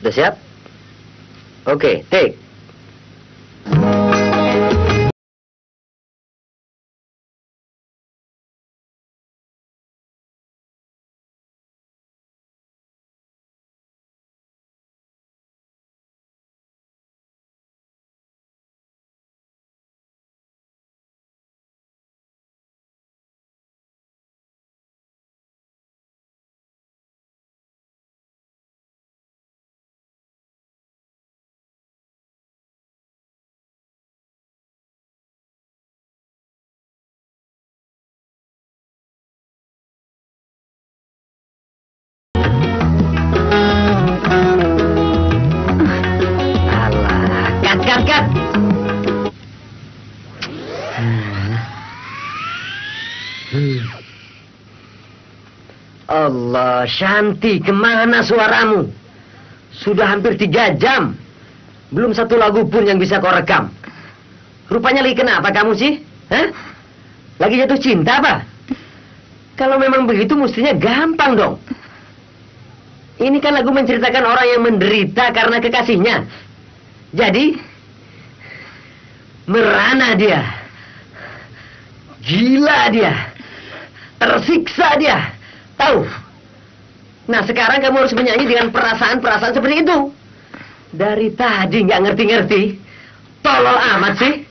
Sudah siap? Oke, take. Allah, Shanti, ke mana suaramu? Sudah hampir tiga jam. Belum satu lagu pun yang bisa kau rekam. Rupanya lagi kenapa kamu sih? Hah? Lagi jatuh cinta apa? Kalau memang begitu mestinya gampang dong. Ini kan lagu menceritakan orang yang menderita karena kekasihnya. Jadi, merana dia. Gila dia. Tersiksa dia. Tahu? Nah, sekarang kamu harus menyanyi dengan perasaan-perasaan seperti itu. Dari tadi nggak ngerti-ngerti. Tolol amat sih.